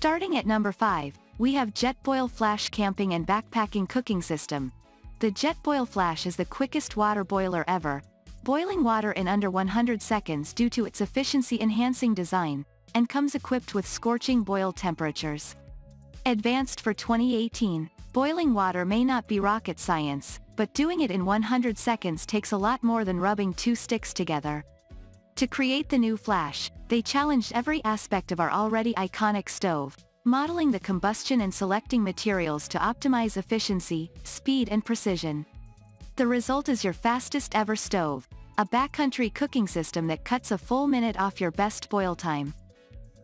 Starting at number 5, we have Jetboil Flash Camping and Backpacking Cooking System. The Jetboil Flash is the quickest water boiler ever, boiling water in under 100 seconds due to its efficiency-enhancing design, and comes equipped with scorching boil temperatures. Advanced for 2018, boiling water may not be rocket science, but doing it in 100 seconds takes a lot more than rubbing two sticks together. To create the new Flash, they challenged every aspect of our already iconic stove, modeling the combustion and selecting materials to optimize efficiency, speed and precision. The result is your fastest ever stove, a backcountry cooking system that cuts a full minute off your best boil time.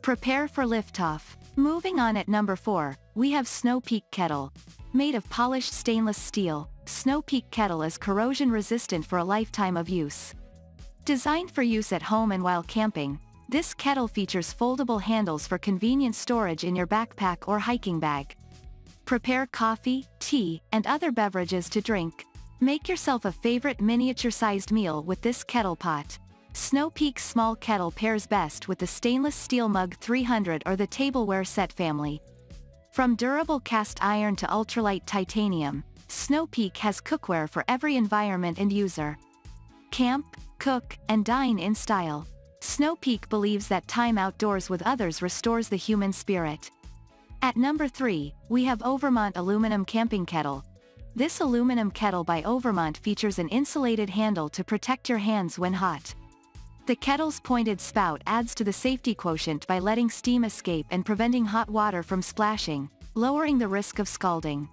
Prepare for liftoff. Moving on at number 4, we have Snow Peak Kettle. Made of polished stainless steel, Snow Peak Kettle is corrosion resistant for a lifetime of use. Designed for use at home and while camping, this kettle features foldable handles for convenient storage in your backpack or hiking bag. Prepare coffee, tea, and other beverages to drink. Make yourself a favorite miniature-sized meal with this kettle pot. Snow Peak's Small Kettle pairs best with the stainless steel Mug 300 or the tableware set family. From durable cast iron to ultralight titanium, Snow Peak has cookware for every environment and user. Camp, cook, and dine in style. Snow Peak believes that time outdoors with others restores the human spirit. At number 3, we have Overmont Aluminum Camping Kettle. This aluminum kettle by Overmont features an insulated handle to protect your hands when hot. The kettle's pointed spout adds to the safety quotient by letting steam escape and preventing hot water from splashing, lowering the risk of scalding.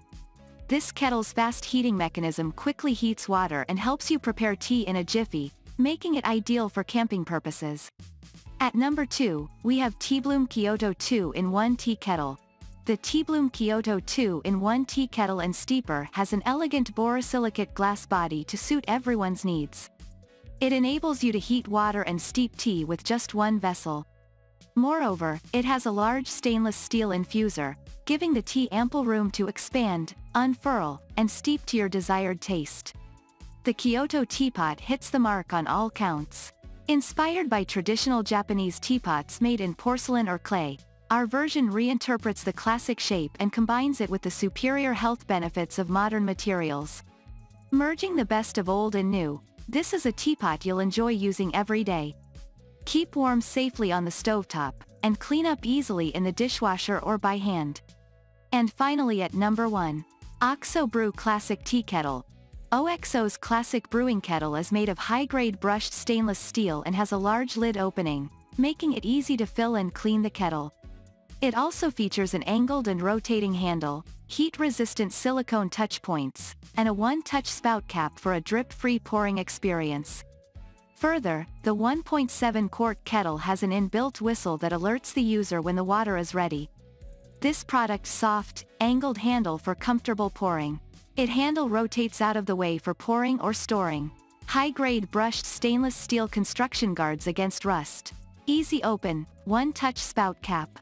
This kettle's fast heating mechanism quickly heats water and helps you prepare tea in a jiffy, making it ideal for camping purposes. At number 2, we have Teabloom Kyoto 2-in-1 Tea Kettle. The Teabloom Kyoto 2-in-1 Tea Kettle and Steeper has an elegant borosilicate glass body to suit everyone's needs. It enables you to heat water and steep tea with just one vessel. Moreover, it has a large stainless steel infuser, giving the tea ample room to expand, unfurl, and steep to your desired taste. The Kyoto teapot hits the mark on all counts. Inspired by traditional Japanese teapots made in porcelain or clay, our version reinterprets the classic shape and combines it with the superior health benefits of modern materials. Merging the best of old and new, this is a teapot you'll enjoy using every day. Keep warm safely on the stovetop, and clean up easily in the dishwasher or by hand. And finally at number 1. OXO Brew Classic Tea Kettle, OXO's classic brewing kettle is made of high-grade brushed stainless steel and has a large lid opening, making it easy to fill and clean the kettle. It also features an angled and rotating handle, heat-resistant silicone touch points, and a one-touch spout cap for a drip-free pouring experience. Further, the 1.7 quart kettle has an inbuilt whistle that alerts the user when the water is ready. This product's soft, angled handle for comfortable pouring. It handle rotates out of the way for pouring or storing. High-grade brushed stainless steel construction guards against rust. Easy open, one-touch spout cap.